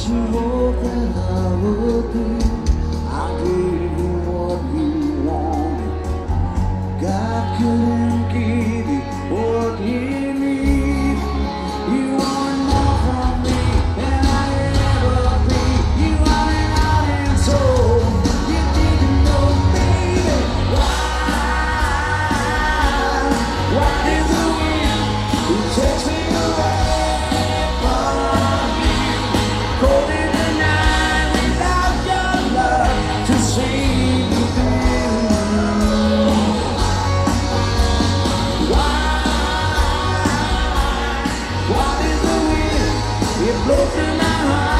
what you hoped that I would be. I gave you what you wanted. God couldn't give. Open my heart.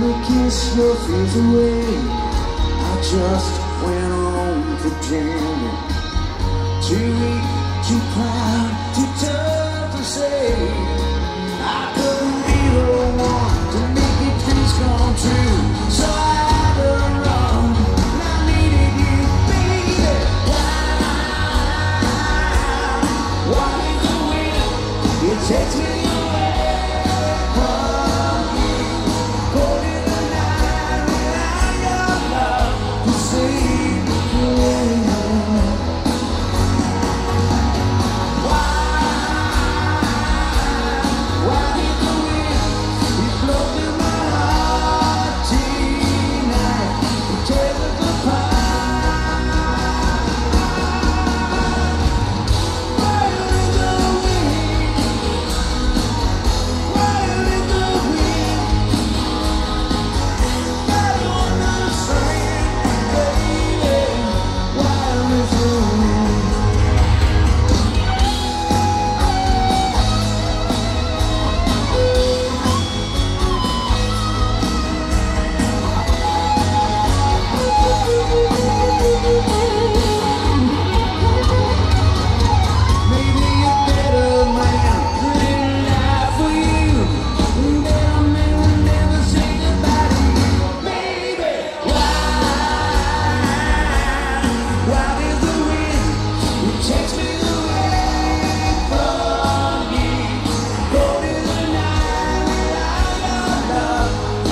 Trying to kiss your fears away. I just went home pretending Janet Too weak, too proud to tell